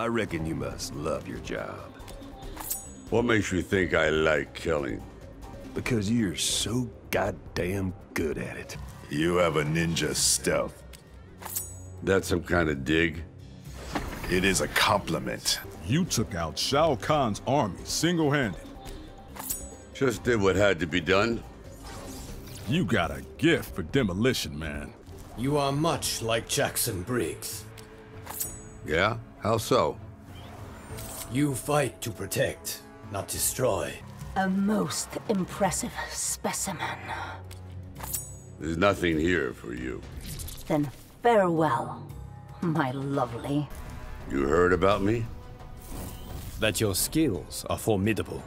I reckon you must love your job. What makes you think I like killing? Because you're so goddamn good at it. You have a ninja stealth. That's some kind of dig? It is a compliment. You took out Shao Kahn's army single-handed. Just did what had to be done. You got a gift for demolition, man. You are much like Jackson Briggs. Yeah? How so? You fight to protect, not destroy. A most impressive specimen. There's nothing here for you. Then farewell, my lovely. You heard about me? That your skills are formidable.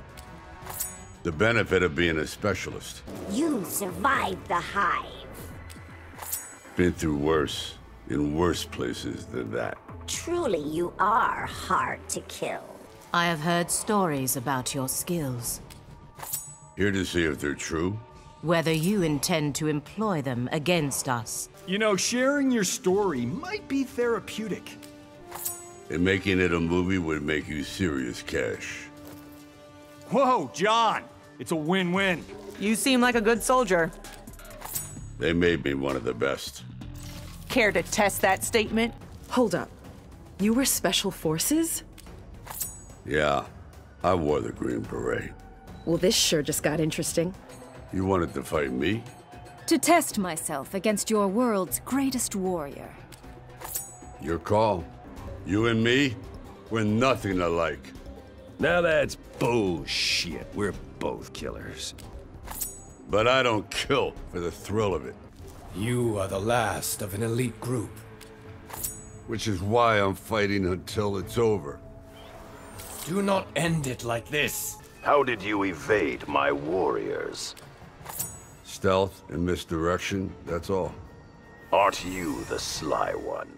The benefit of being a specialist. You survived the hive. Been through worse, in worse places than that. Truly, you are hard to kill. I have heard stories about your skills. Here to see if they're true? Whether you intend to employ them against us. You know, sharing your story might be therapeutic. And making it a movie would make you serious cash. Whoa, John! It's a win-win. You seem like a good soldier. They made me one of the best. Care to test that statement? Hold up. You were Special Forces? Yeah, I wore the Green Beret. Well, this sure just got interesting. You wanted to fight me? To test myself against your world's greatest warrior. Your call. You and me, we're nothing alike. Now that's bullshit. We're both killers. But I don't kill for the thrill of it. You are the last of an elite group. Which is why I'm fighting until it's over. Do not end it like this. How did you evade my warriors? Stealth and misdirection, that's all. Aren't you the sly one?